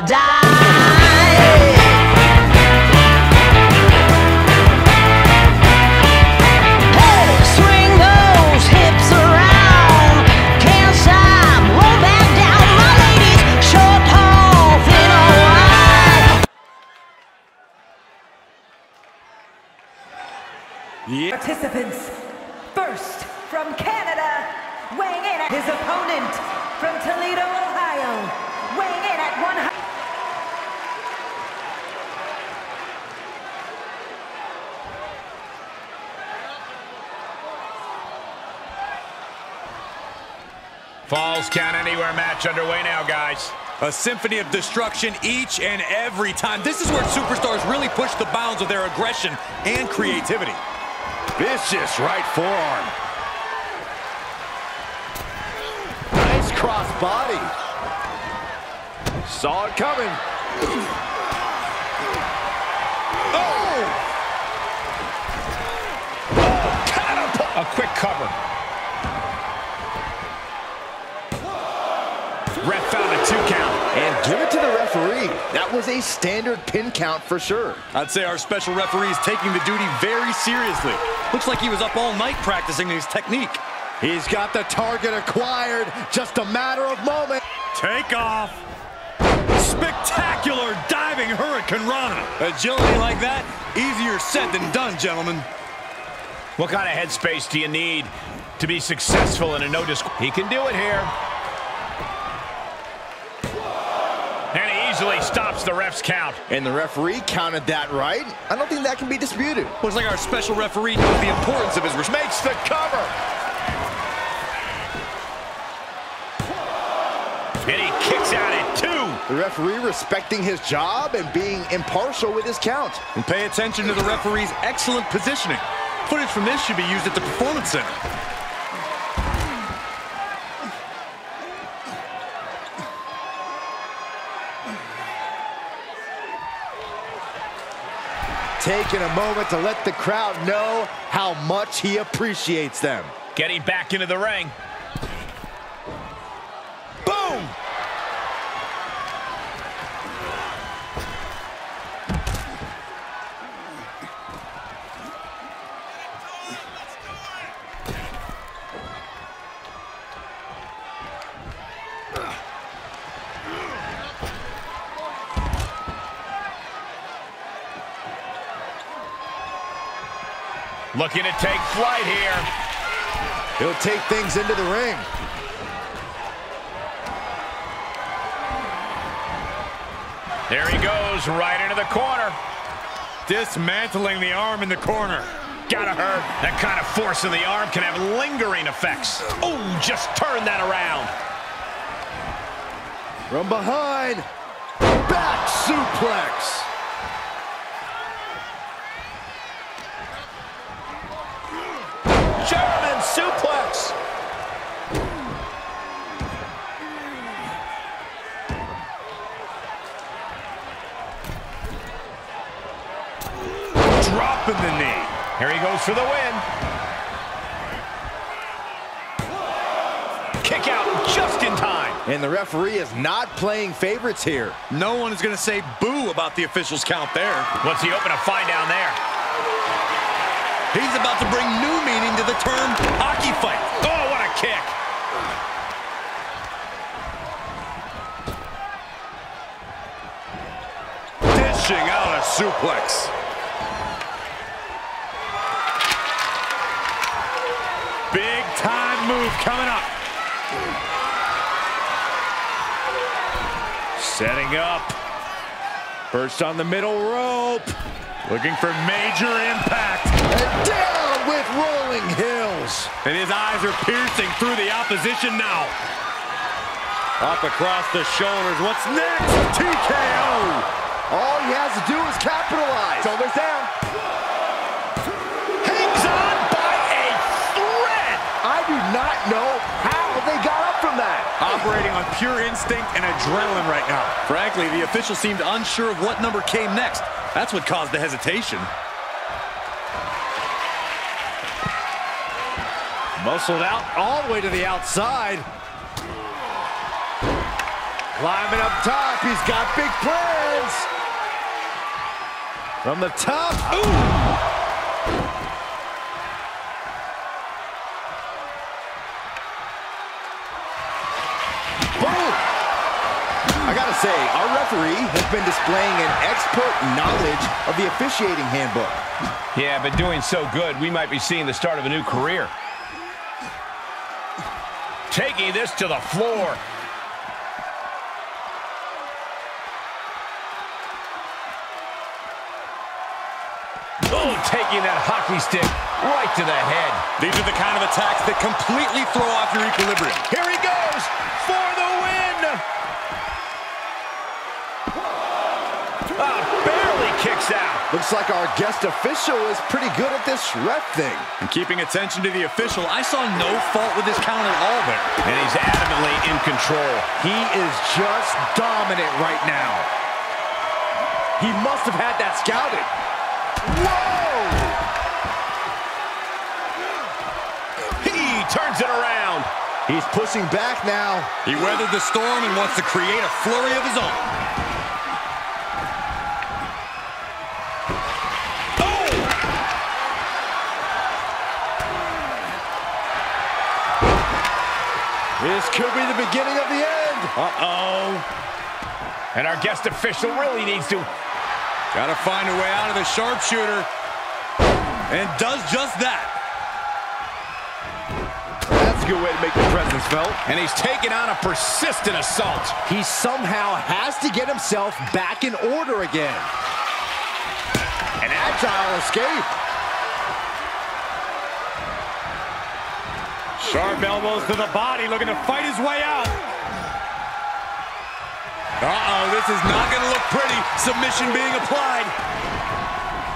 die. Hey, swing those hips around. Can't stop, roll back down. My ladies, short, tall, thin or wide. Participants, first from Canada, weighing in at his opponent from Toledo, Ohio, weighing in at 100. Falls count anywhere match underway now, guys. A symphony of destruction each and every time. This is where superstars really push the bounds of their aggression and creativity. Vicious right forearm. Nice cross body. Saw it coming. Oh! A quick cover. Ref found a two count. And give it to the referee. That was a standard pin count for sure. I'd say our special referee is taking the duty very seriously. Looks like he was up all night practicing his technique. He's got the target acquired. Just a matter of moment. Take off. Spectacular diving Hurricanrana. Agility like that, easier said than done, gentlemen. What kind of headspace do you need to be successful in a no disc? He can do it here. And he easily stops the ref's count. And the referee counted that right. I don't think that can be disputed. Looks like our special referee knows the importance of his respect. Makes the cover. And he kicks out at two. The referee respecting his job and being impartial with his count. And pay attention to the referee's excellent positioning. Footage from this should be used at the Performance Center. Taking a moment to let the crowd know how much he appreciates them. Getting back into the ring. Boom! Looking to take flight here. He'll take things into the ring. There he goes, right into the corner. Dismantling the arm in the corner. Gotta hurt. That kind of force in the arm can have lingering effects. Oh, just turn that around. From behind, back suplex. Suplex. Dropping the knee. Here he goes for the win. Kick out just in time. And the referee is not playing favorites here. No one is going to say boo about the official's count there. What's he hoping to find down there? He's about to bring new meaning to the term hockey fight. Oh, what a kick. Dishing out a suplex. Big time move coming up. Setting up. First on the middle rope. Looking for major impact. And down with rolling hills. And his eyes are piercing through the opposition now. Up across the shoulders. What's next? TKO. All he has to do is capitalize. Shoulders down. Hangs on by a thread. I do not know how they got up from that. Operating on pure instinct and adrenaline right now. Frankly, the official seemed unsure of what number came next. That's what caused the hesitation. Muscled out all the way to the outside. Climbing up top, he's got big plans. From the top, ooh! Boom! I gotta say, our referee has been displaying an expert knowledge of the officiating handbook. Yeah, but doing so good, we might be seeing the start of a new career. Taking this to the floor. Oh, taking that hockey stick right to the head. These are the kind of attacks that completely throw off your equilibrium. Here he goes Ah, barely kicks out. Looks like our guest official is pretty good at this ref thing. And keeping attention to the official, I saw no fault with his count at all there. And he's adamantly in control. He is just dominant right now. He must have had that scouted. Whoa! He turns it around. He's pushing back now. He weathered the storm and wants to create a flurry of his own. This could be the beginning of the end. Uh-oh. And our guest official really needs to Got to find a way out of the sharpshooter. And does just that. That's a good way to make the presence felt. And he's taken on a persistent assault. He somehow has to get himself back in order again. An agile escape. Sharp elbows to the body, looking to fight his way out. Uh-oh, this is not going to look pretty. Submission being applied.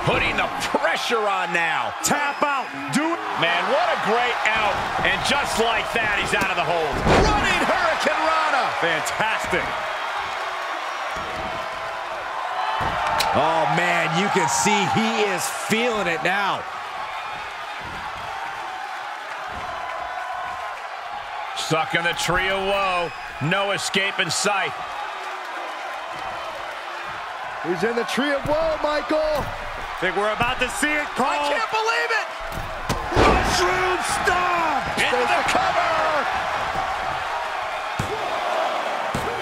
Putting the pressure on now. Tap out. Do it. Man, what a great out. And just like that, he's out of the hold. Running Hurricanrana. Fantastic. Oh, man, you can see he is feeling it now. Stuck in the tree of woe. No escape in sight. He's in the tree of woe, Michael. I think we're about to see it, Cole. I can't believe it. Mushroom stomp. Into There's the the cover.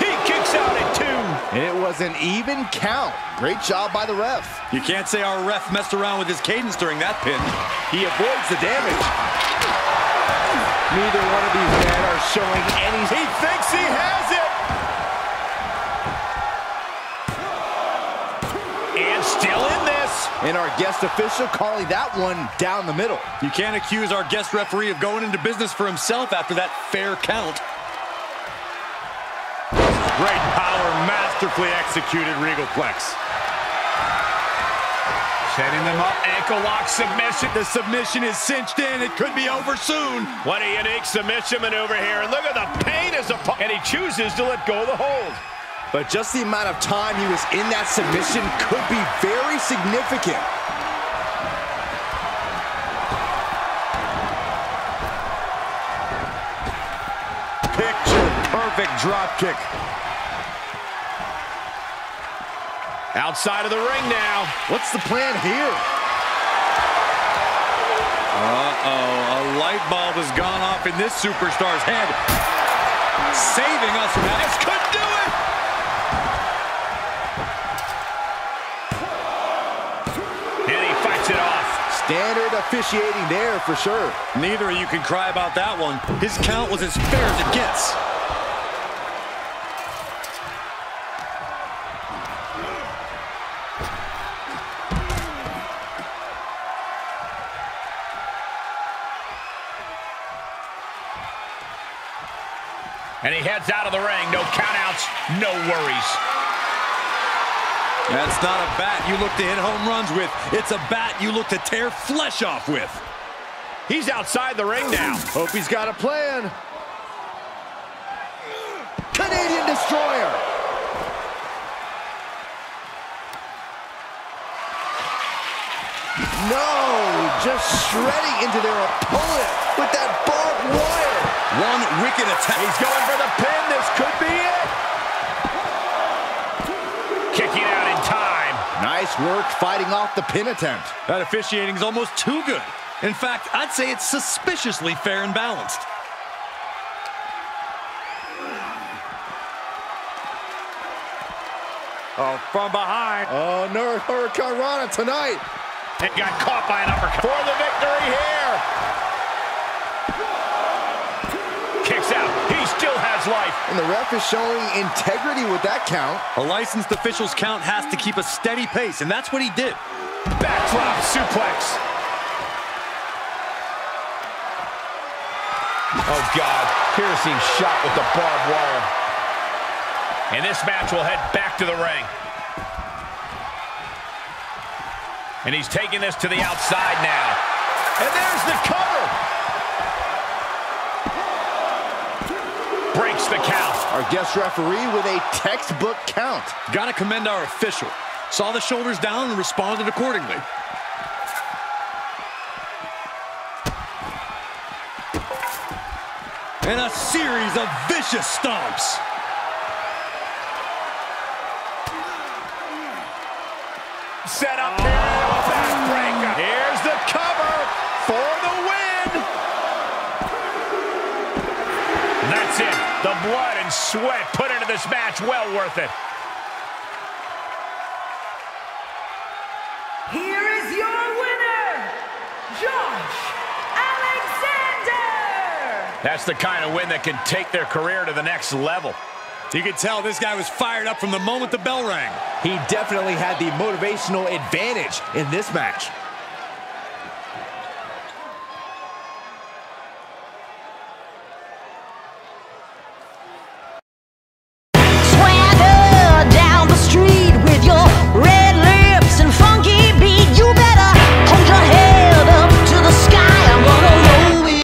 He kicks out at two. It was an even count. Great job by the ref. You can't say our ref messed around with his cadence during that pin. He avoids the damage. Neither one of these men are showing any... He thinks he has it. And still in this. And our guest official calling that one down the middle. You can't accuse our guest referee of going into business for himself after that fair count. Great power, masterfully executed Regal-Plex. Setting them up, ankle lock submission. The submission is cinched in. It could be over soon. What a unique submission maneuver here. And look at the pain as a and he chooses to let go of the hold. But just the amount of time he was in that submission could be very significant. Picture perfect drop kick. Outside of the ring now. What's the plan here? Uh-oh, a light bulb has gone off in this superstar's head. Saving us from that. This could do it. And he fights it off. Standard officiating there for sure. Neither of you can cry about that one. His count was as fair as it gets. And he heads out of the ring. No countouts, no worries. That's not a bat you look to hit home runs with. It's a bat you look to tear flesh off with. He's outside the ring now. Hope he's got a plan. Canadian Destroyer. No, just shredding into their opponent with that barbed wire. One wicked attack. He's going for the pin. This could be it. Kicking out in time. Nice work fighting off the pin attempt. That officiating is almost too good. In fact, I'd say it's suspiciously fair and balanced. Oh, from behind. Oh, North Hurricanrana tonight. And got caught by an uppercut. For the victory here. Kicks out. He still has life. And the ref is showing integrity with that count. A licensed official's count has to keep a steady pace, and that's what he did. Backdrop suplex. Oh, God. Piercing shot with the barbed wire. And this match will head back to the ring. And he's taking this to the outside now. And there's the cover. Breaks the count. Our guest referee with a textbook count. Gotta commend our official. Saw the shoulders down and responded accordingly. And a series of vicious stomps. Set up here. Backbreaker. Here's the cover for the win. And that's it. The blood and sweat put into this match. Well worth it. Here is your winner, Josh Alexander! That's the kind of win that can take their career to the next level. You could tell this guy was fired up from the moment the bell rang. He definitely had the motivational advantage in this match.